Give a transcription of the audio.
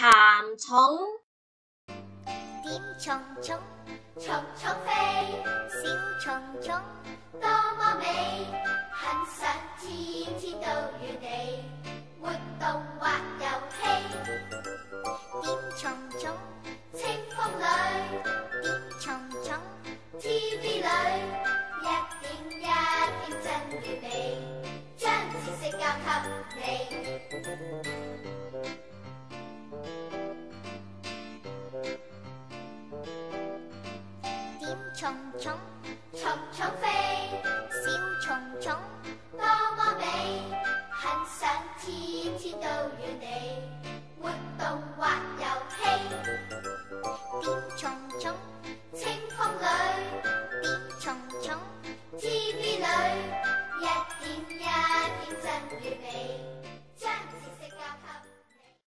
蚕虫。点虫虫，虫虫飞，小虫虫多么美，很想天天都与你活动或游戏。点虫虫，清风里，点虫虫，TV 里，一点一点真与你，将知识交给你。虫虫虫虫飞，小虫虫多么美，很想天天都与你活动或游戏，点虫虫清风里，点虫虫天边。